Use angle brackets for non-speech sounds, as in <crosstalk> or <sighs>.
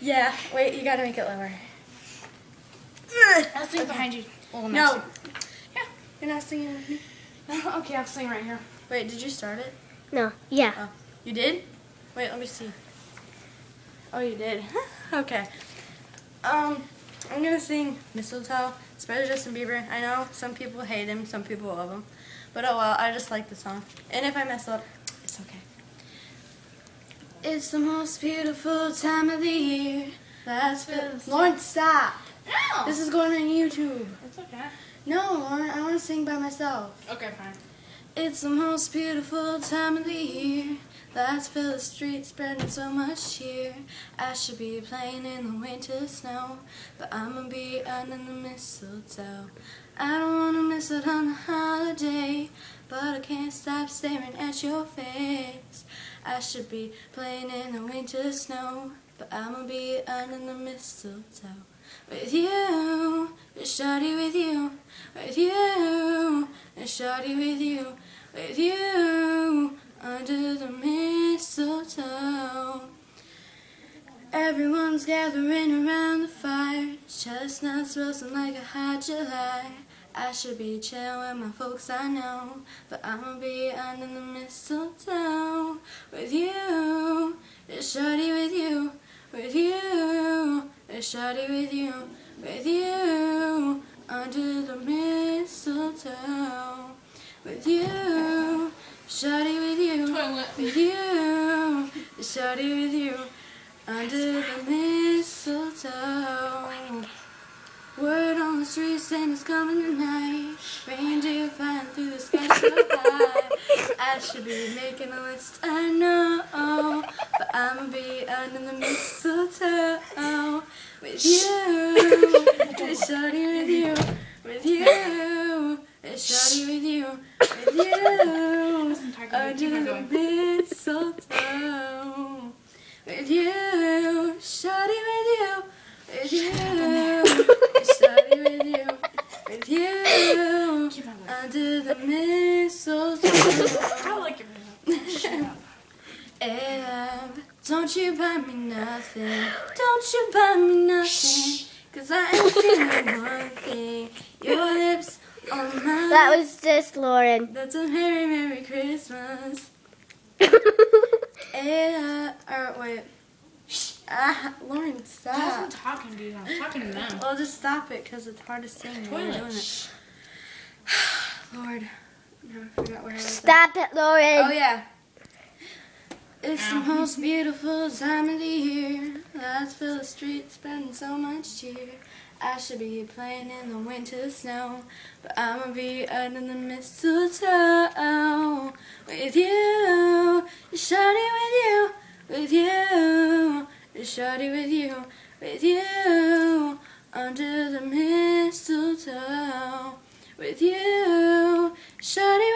Yeah, wait, you gotta make it lower. I'll sing behind you. Well, No. Yeah. You're not singing with me. <laughs> okay, I'll sing right here. Wait, did you start it? No. Yeah. Oh, you did? Wait, let me see. Oh, you did. <laughs> okay. Um, I'm gonna sing Mistletoe. It's by Justin Bieber. I know some people hate him, some people love him. But oh well, I just like the song. And if I mess up, it's okay. It's the most beautiful time of the year. That's Phyllis. Lauren, stop. No. This is going on YouTube. It's okay. No, Lauren, I want to sing by myself. Okay, fine. It's the most beautiful time of the year. Lights fill the streets, spreading so much cheer. I should be playing in the winter snow, but I'ma be under the mistletoe. I don't wanna miss it on the holiday, but I can't stop staring at your face. I should be playing in the winter snow, but I'ma be under the mistletoe. With you, shawty with you, with you, shawty with you, with you, under the mistletoe. Everyone's gathering around the fire, chestnuts roasting like a hot July. I should be chillin' with my folks I know, but I'ma be under the mistletoe with you, shawty with you, with you, shawty with you, with you, under the mistletoe with you, shawty with you, Toilet. with you, shawty with you, under the mistletoe. Word on the street saying it's coming tonight. Reindeer flying through the sky so high. I should be making a list, I know, but I'ma be under the mistletoe with you, shawty with you, with you, shawty with you, with you, under the mistletoe with you, shawty with you, with you, shawty with you, with you, Keep on going. under the mistletoe. <laughs> I like your Shut <laughs> up. And don't you buy me nothing, <sighs> don't you buy me nothing, cause I ain't feeling one thing. Your lips on mine. That was just Lauren. That's a Merry Merry Christmas. And, or wait. Ah, Lauren, I wasn't stop. talking to you. I was talking to them. Well, just stop it because it's hard to sing when you're doing Toilet. it. <sighs> Lord. No, I forgot where I was. at. Stop it, Lauren. Oh, yeah. It's the most beautiful time of the year. Lights fill the streets, spreading so much cheer. I should be playing in the winter snow, but I'ma be under the mistletoe with you, shawty with you, with you, shawty with you, with you, under the mistletoe. With you, shawty